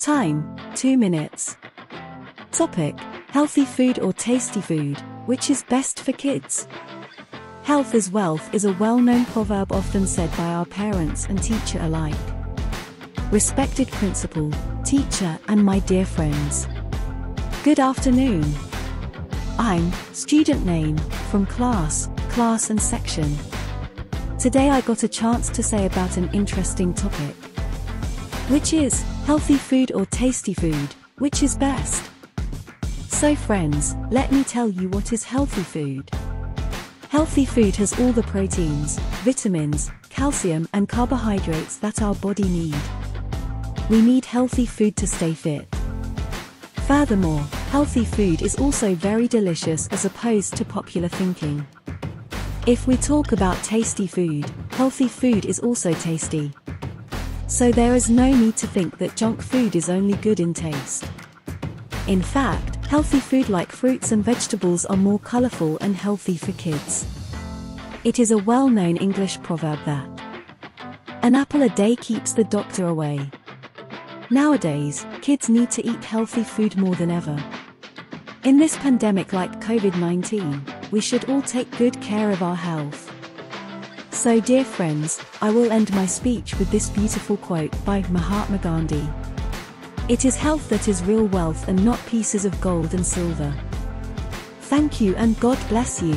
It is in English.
Time 2 minutes. Topic Healthy food or tasty food, which is best for kids? Health is wealth is a well known proverb often said by our parents and teacher alike. Respected principal, teacher, and my dear friends. Good afternoon. I'm student name from class, class and section. Today I got a chance to say about an interesting topic. Which is healthy food or tasty food, which is best? So friends, let me tell you what is healthy food. Healthy food has all the proteins, vitamins, calcium and carbohydrates that our body need. We need healthy food to stay fit. Furthermore, healthy food is also very delicious as opposed to popular thinking. If we talk about tasty food, healthy food is also tasty. So there is no need to think that junk food is only good in taste. In fact, healthy food like fruits and vegetables are more colorful and healthy for kids. It is a well-known English proverb that an apple a day keeps the doctor away. Nowadays, kids need to eat healthy food more than ever. In this pandemic like COVID-19, we should all take good care of our health. So dear friends, I will end my speech with this beautiful quote by Mahatma Gandhi. It is health that is real wealth and not pieces of gold and silver. Thank you and God bless you.